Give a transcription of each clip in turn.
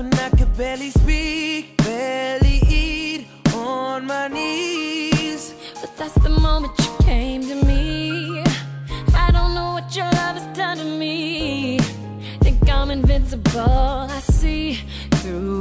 when I could barely speak, barely eat on my knees. But that's the moment you came to me. I don't know what your love has done to me. Think I'm invincible. I see through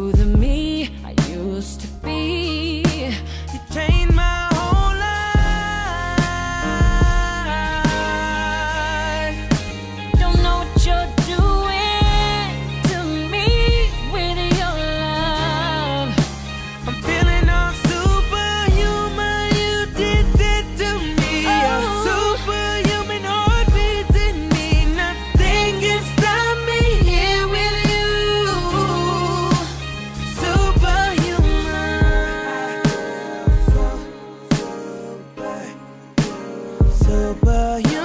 Superhuman.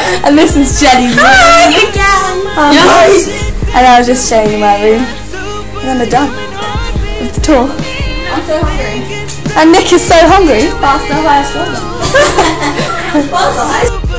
And this is Jenny. Hi again. Um, And I was just showing you my room. And then we're done with the tour. I'm so hungry. And Nick is so hungry. Faster, higher, stronger. Faster,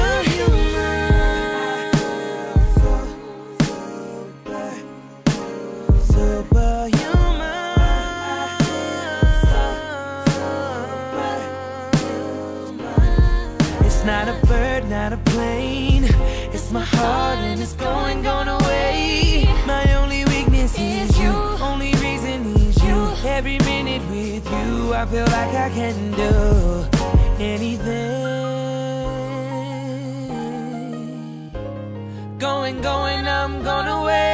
It's not a bird, not a plane. It's my heart and it's going, going away. My only weakness is you. Only reason is you. Every minute with you, I feel like I can do anything. Going, going, I'm going away.